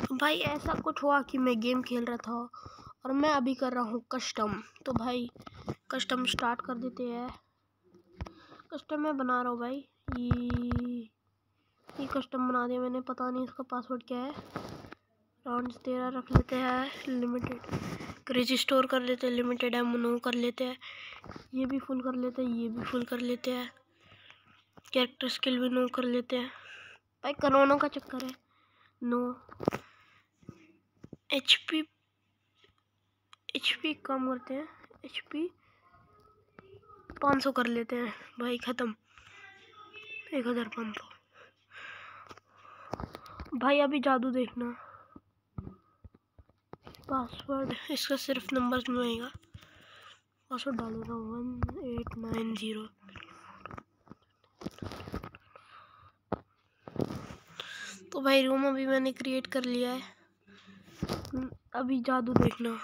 भाई ऐसा कुछ हुआ कि मैं गेम खेल रहा था और मैं अभी कर रहा हूँ कस्टम। तो भाई कस्टम स्टार्ट कर देते हैं। कस्टम मैं बना रहा हूँ भाई। ये ये कस्टम बना दिया मैंने, पता नहीं इसका पासवर्ड क्या है। राउंड तेरह रख लेते हैं लिमिटेड क्रेजी स्टोर कर लेते हैं लिमिटेड है नो कर लेते हैं। ये भी फुल कर लेते हैं, ये भी फुल कर लेते हैं। कैरेक्टर स्किल भी नो कर लेते हैं। भाई करोना का चक्कर है। No H P H P कम करते हैं। एच पी पाँच सौ कर लेते हैं। भाई ख़त्म। एक हज़ार पाँच सौ। भाई अभी जादू देखना। पासवर्ड इसका सिर्फ़ नंबर में आएगा पासवर्ड डालो ना। वन एट नाइन ज़ीरो तो भाई रूम अभी मैंने क्रिएट कर लिया है। अभी जादू देखना।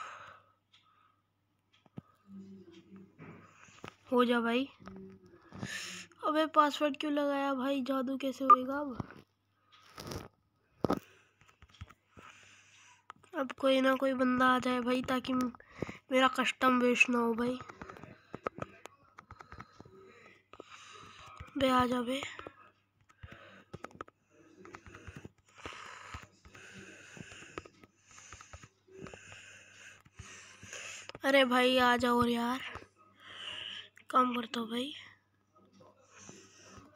हो जा भाई। अबे पासवर्ड क्यों लगाया भाई? जादू कैसे होएगा अब? अब कोई ना कोई बंदा आ जाए भाई, ताकि मेरा कस्टम वेस्ट ना हो भाई। बे आ जा बे। अरे भाई, आ जाओ यार। काम करता हूँ भाई।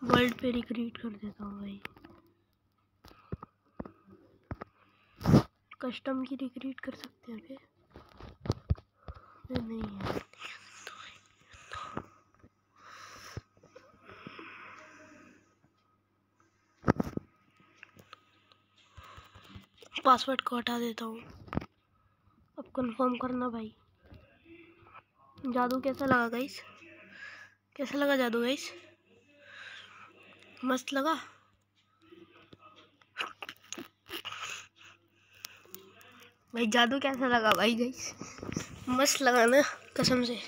वर्ल्ड पे रिक्रिएट कर देता हूँ भाई। कस्टम की रिक्रिएट कर सकते हैं क्या? नहीं है। पासवर्ड को हटा देता हूँ। अब कंफर्म करना भाई। जादू कैसा लगा गाइस कैसा लगा जादू गाइस मस्त लगा? भाई जादू कैसा लगा भाई गई मस्त लगा ना, कसम से।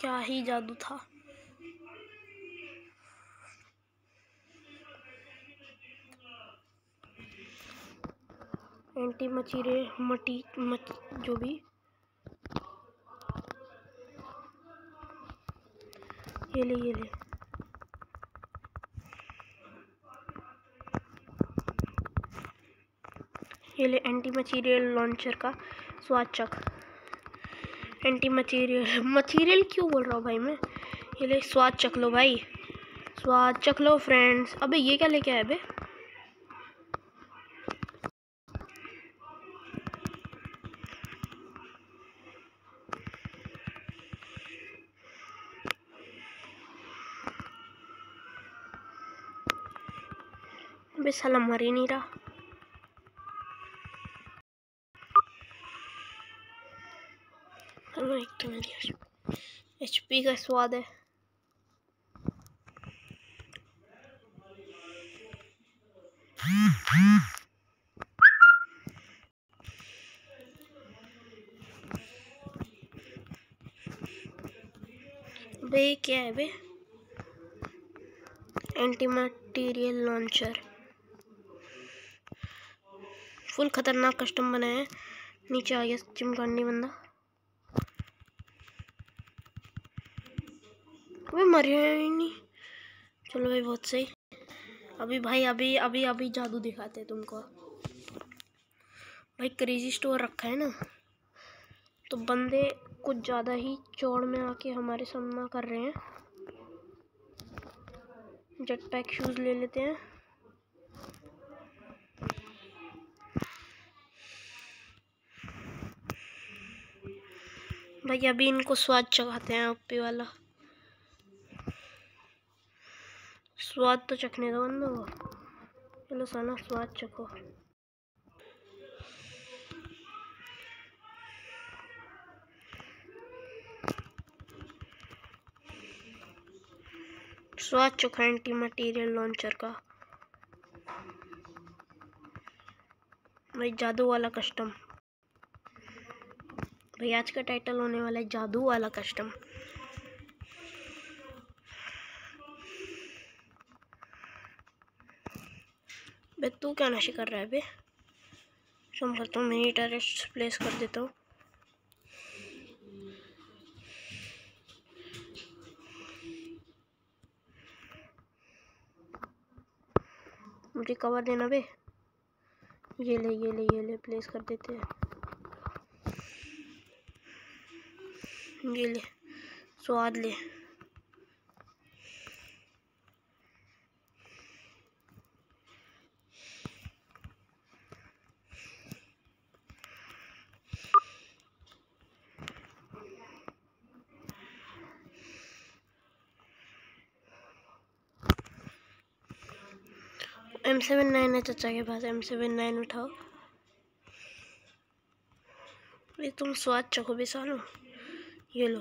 क्या ही जादू था। एंटी मचीरे मटी मच, जो भी। ये ले ये ले। ये ले एंटी मटीरियल लॉन्चर का स्वाद चक एंटी मटीरियल मटीरियल क्यों बोल रहा हूँ भाई मैं? ये ले स्वाद चख लो भाई। स्वाद चख लो फ्रेंड्स अबे, ये क्या लेके आए बे? साला मर ही नहीं रहा एच पी का स्वाद है बे क्या है बे एंटी मटीरियल लॉन्चर फुल खतरनाक कस्टम बनाया है। नीचे आ गया चिमकानी बंदा। अभी मरे ही नहीं। चलो भाई, बहुत सही। अभी भाई, अभी अभी अभी जादू दिखाते हैं तुमको। भाई क्रेजी स्टोर रखा है ना। तो बंदे कुछ ज़्यादा ही चौड़ में आके हमारे सामना कर रहे हैं। जेट पैक शूज़ ले लेते हैं। भाई अभी इनको स्वाद चखाते हैं ओपी वाला। स्वाद तो चखने दो बंदो चलो साना स्वाद चखो। स्वाद चखा एंटी मटेरियल लॉन्चर का। भाई जादू वाला कस्टम। भाई, आज का टाइटल होने वाला है जादू वाला कस्टम बे तू क्या नशे कर रहा है बे शम करता हूँ मिनी टेरेस्ट प्लेस कर देता हूँ। मुझे कवर देना बे ये ले ये ले ये ले प्लेस कर देते हैं। ये ले, स्वाद ले। एम सेवन नाइन है चचा के पास एम सेवन नाइन उठाओ। ये तुम स्वाद चखो भी सालो। ये लो।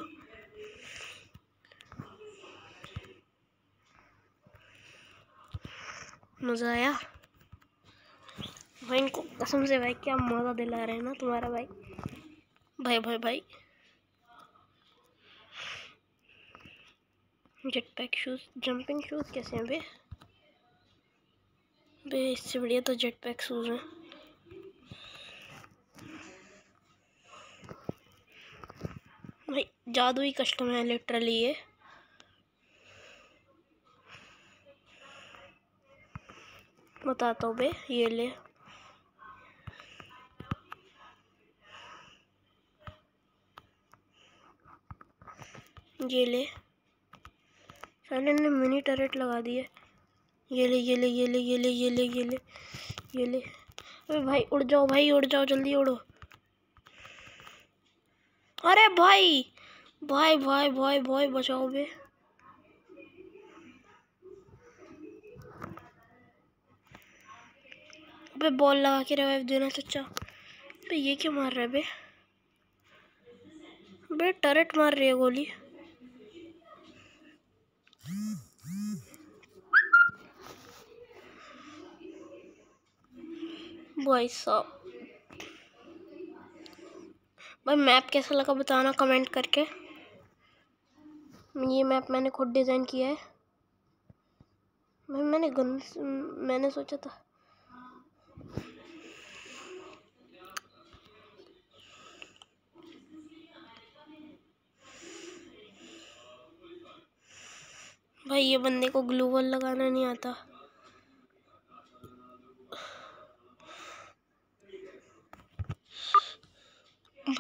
मज़ा आया। भाई, इनको कसम से भाई, क्या मज़ा दिला रहे हैं ना तुम्हारा भाई। भाई भाई भाई। Jet pack shoes jumping shoes कैसे हैं भाई बे, इससे बढ़िया तो जेट पैक शूज़ हैं। भाई जादू ही कस्टम है लिटरली ये। बताता हूँ बे, ये ले। ये ले। साले ने मिनी टरेट लगा दिए ये ले ये ले ये ले ये ले ये ले ये ले ये ले। अरे भाई, उड़ जाओ भाई, उड़ जाओ, जल्दी उड़ो। अरे भाई भाई भाई भाई भाई, बचाओ बे। अबे बॉल लगा के रिवाइव देना सच्चा। अबे ये क्यों मार रहा है बे? बे टरेट मार रही है गोली। भाई साहब। भाई मैप कैसा लगा बताना कमेंट करके। ये मैप मैंने खुद डिज़ाइन किया है। भाई मैंने गन, मैंने सोचा था। भाई ये बंदे को ग्लू वॉल लगाना नहीं आता।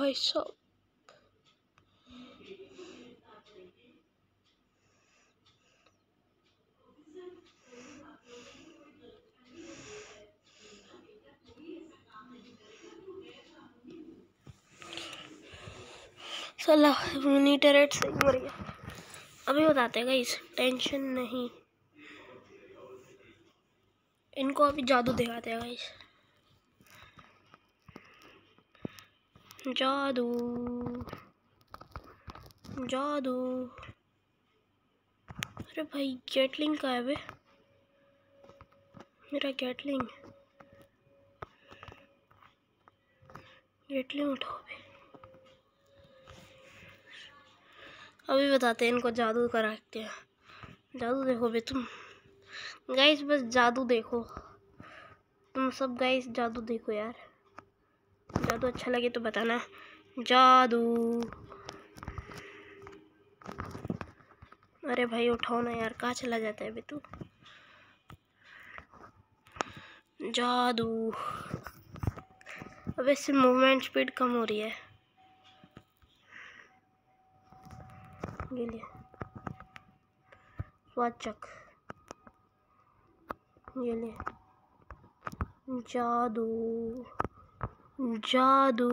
भाई साहब सलाह मिनी टेरेट से मर गया। अभी बताते हैं इस टेंशन नहीं। इनको अभी जादू दिखाते हैं गाइस जादू। जादू। अरे भाई गेटलिंग का है बे। मेरा गेटलिंग गेटलिंग उठाओ बे। अभी बताते हैं, इनको जादू कराते हैं जादू देखो बे तुम। गाइस बस जादू देखो। तुम सब गाइस जादू देखो यार। जादू अच्छा लगे तो बताना। जादू। अरे भाई, उठाओ ना यार, कहाँ चला जाता है अभी तू? जादू। अब इससे मूवमेंट स्पीड कम हो रही है। ये वाचक। ये ले। जादू। जादू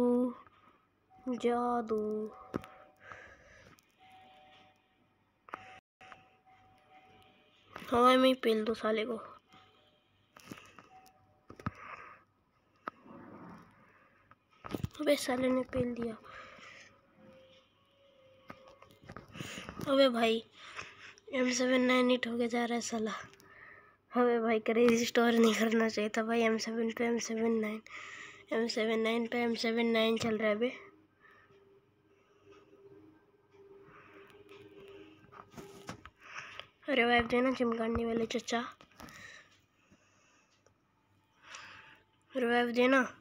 जादू। हवा में पेल दो साले को। अबे, साले ने पेल दिया। अबे भाई एम सेवन नाइन हिट होके जा रहा है साला। अबे भाई क्रेजी स्टोर नहीं करना चाहिए था भाई एम सेवन पे M seven nine M seven nine पर एम सेवन नाइन चल रहा है अभी। अरे वाइफ देना चिमकाने वाले चचा। रिवाइव देना।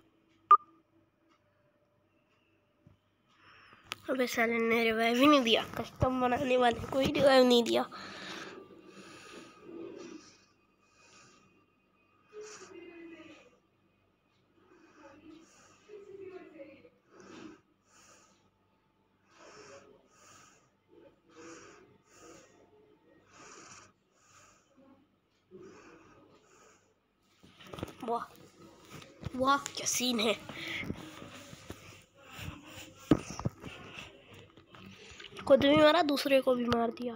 अबे साले ने रिवाइव ही नहीं दिया। कस्टम बनाने वाले, कोई रिवाइव नहीं दिया। वाह क्या सीन है? खुद भी मारा, दूसरे को भी मार दिया।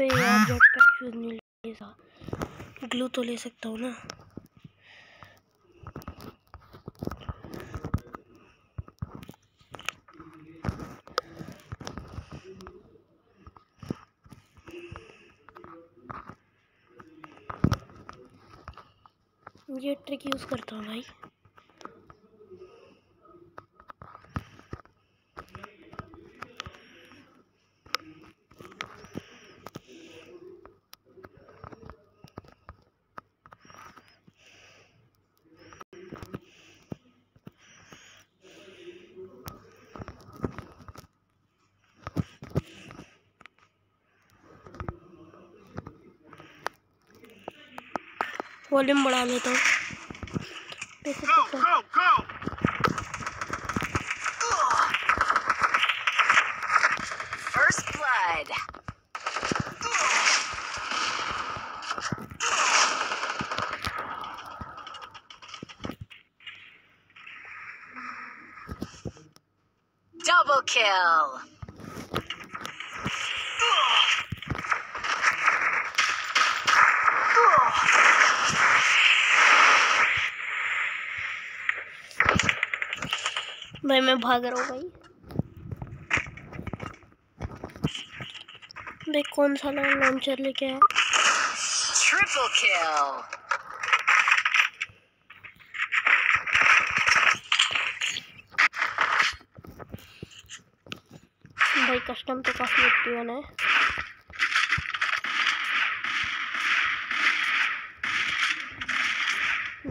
यार नहीं ग्लू तो ले सकता हूँ ना ये ट्रिक यूज़ करता हूँ भाई। वॉल्यूम बढ़ा लेता हूँ। Go, go, go! First blood. Double kill. भाई मैं भाग रहा हूँ भाई। भाई कौन सा लॉन्चर लेके आया। Triple kill. भाई कस्टम तो काफ़ी एक्टिव है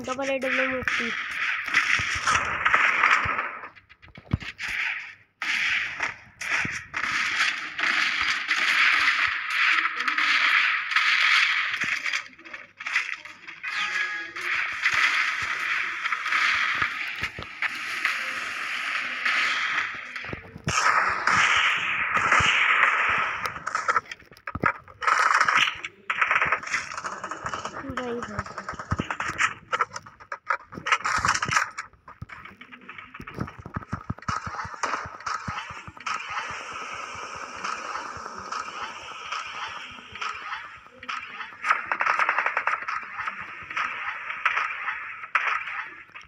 डबल ए डब्ल्यू मुक्ति भाई भाई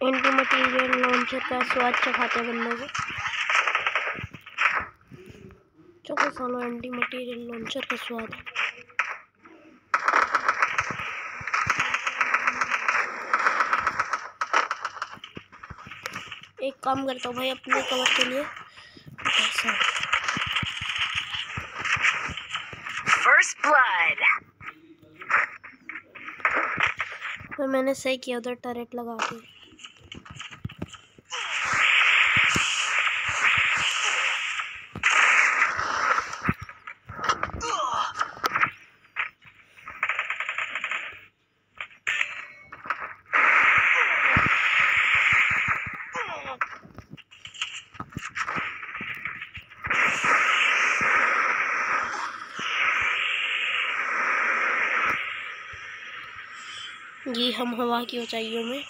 एंटी मटेरियल लॉन्चर का स्वाद चखाते बंदों को। चलो सालो एंटी मटेरियल लॉन्चर का स्वाद है। एक काम करता हूँ भाई अपने कवर के लिए। फ़र्स्ट ब्लड तो मैंने सही किया उधर टरेट लगा के। ये हम हवा की ऊंचाइयों में।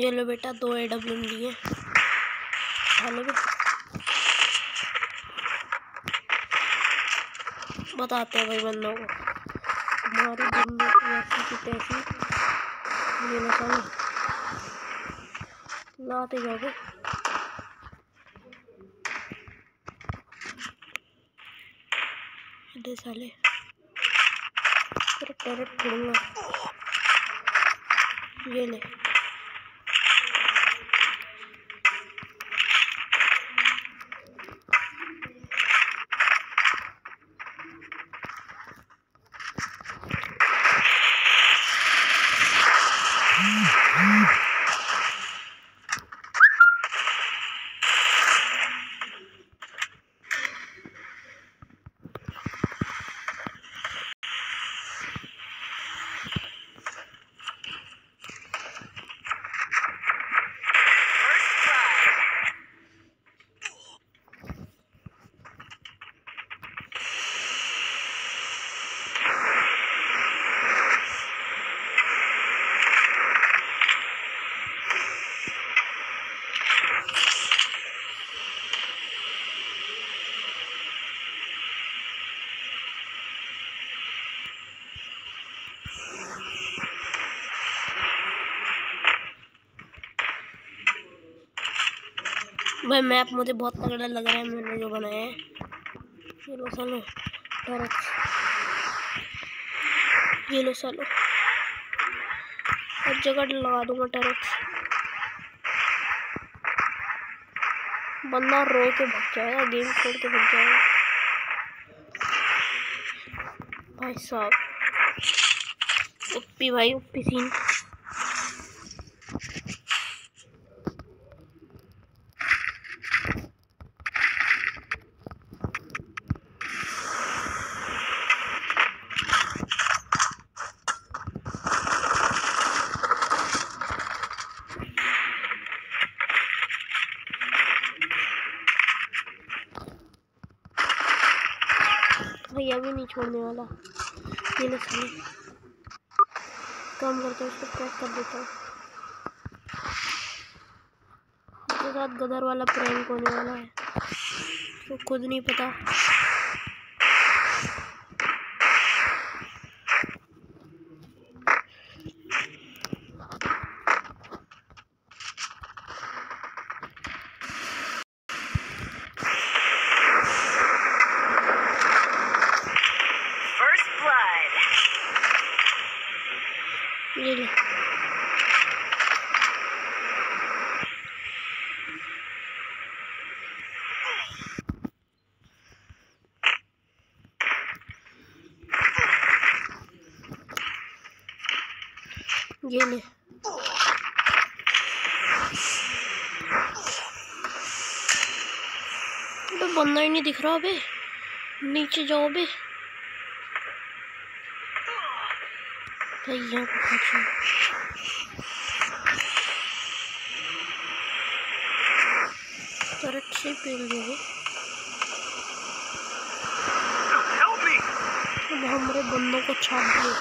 ये लो बेटा दो ए डब्ल्यू लिए हेलो बताते हैं भाई बंदों को। हमारी ज़िंदगी ऐसी की तैसी। ये ना चलो लाते जाओगे दे साले। टैरेट फोड़ूँगा ये ले। भाई, मैप मुझे बहुत तगड़ा लग रहा है, मैंने जो बनाया है। ये लो सालो ये लो सालो हर जगह लगा दूँगा टॉरच बंदा रो के भाग जाएगा गेम छोड़ के भाग जाएगा। भाई साहब उप्पी भाई उप्पी सीन भैया भी वाला ये ले साले काम करके उसको पैक कर देता हूँ। उसके साथ गदर वाला प्रैंक होने वाला है। तो खुद नहीं पता First blood. ये ले ये ले। अबे बंदा ही नहीं दिख रहा अबे। नीचे जाओ बे भाई यहाँ पहुँच! अब हमारे बंदों को छाप दिए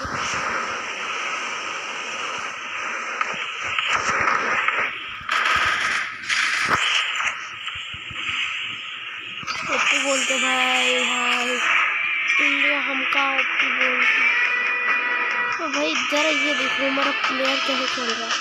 ओप्पी बोलते भाई भाई तो भाई जरा ये देखो हमारा प्लेयर कैसे चल रहा है?